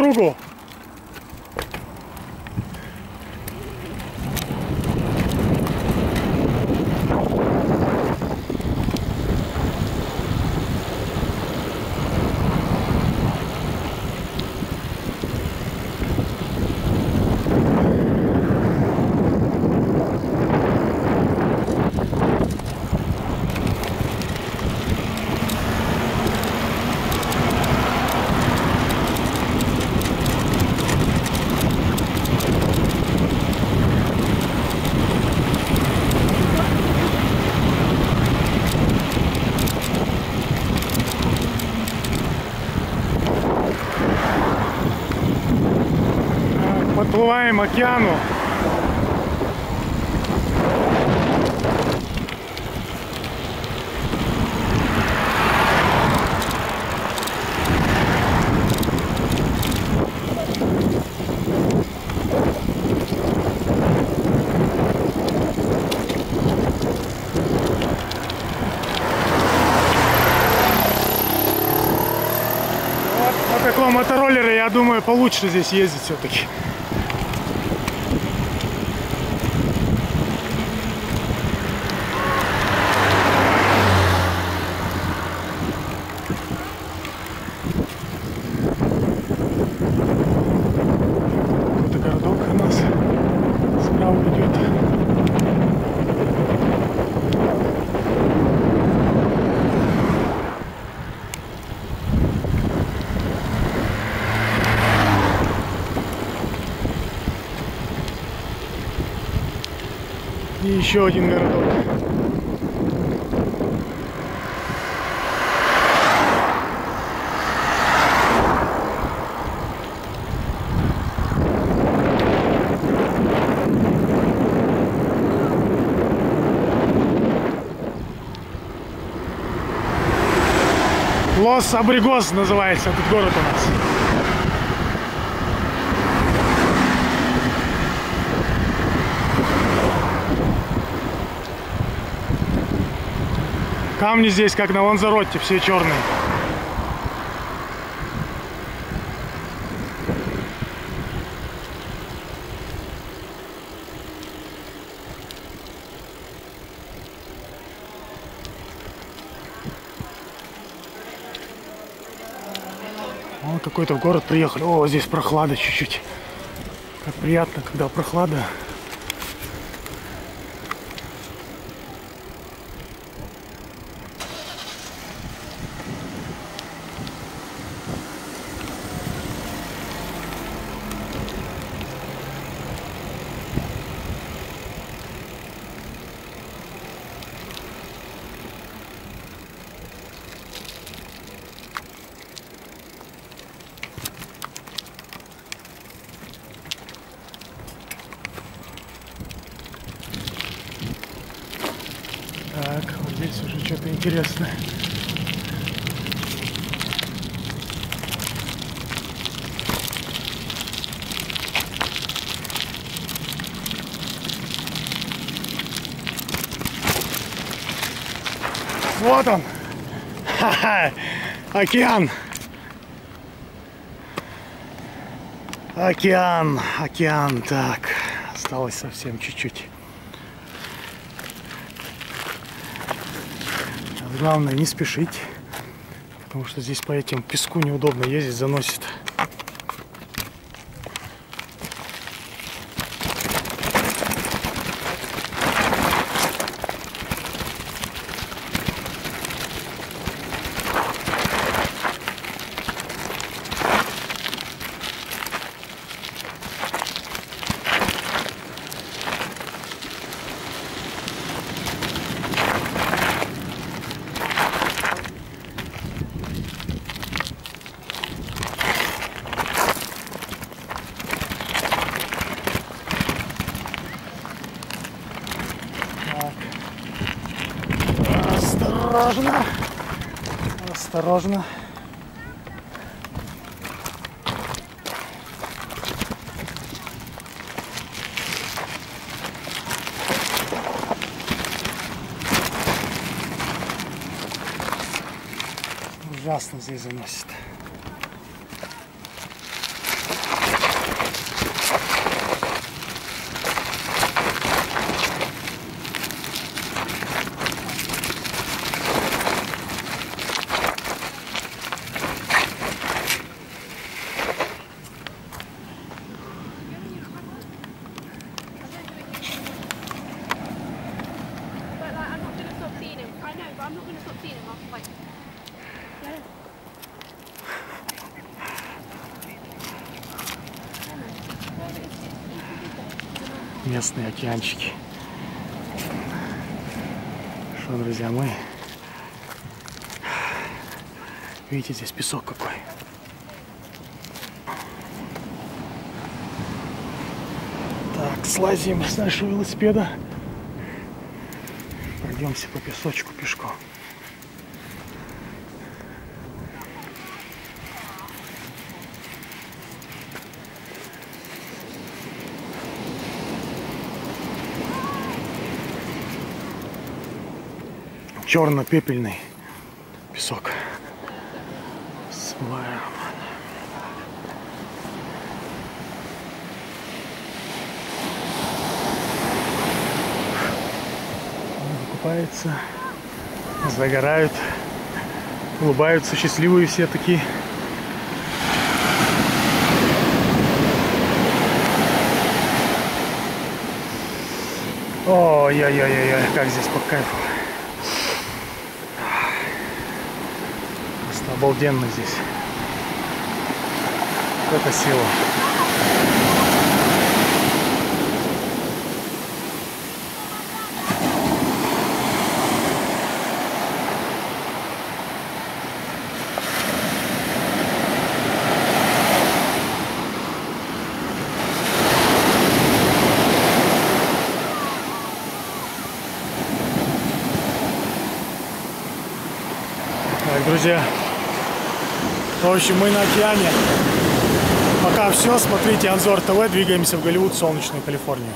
krugu. Подплываем к океану. Вот на таком мотороллере, я думаю, получше здесь ездить все-таки. Какой-то городок у нас справа идет. И еще один городок. Лос Абригос называется этот город у нас. Камни здесь, как на Ланзаротте, все черные. Вон какой-то в город приехали. О, здесь прохлада чуть-чуть. Как приятно, когда прохлада. Так, вот здесь интересное. Вот он. Ха-ха. Океан. Океан, океан. Так, осталось совсем чуть-чуть. Главное не спешить, потому что здесь по этим песку неудобно ездить, заносит. Осторожно. Осторожно. Ужасно здесь заносит. Местные океанчики. Что, друзья, мы... Видите, здесь песок какой. Так, слазим с нашего велосипеда. Пройдемся по песочку пешком. Черно-пепельный песок. Смываем. Купаются, загорают, улыбаются, счастливые все такие. Ой-ой-ой-ой, как здесь по кайфу. Обалденно здесь. Это сила. Друзья, в общем, мы на океане. Пока все, смотрите Анзор ТВ, двигаемся в Голливуд, солнечную Калифорнию.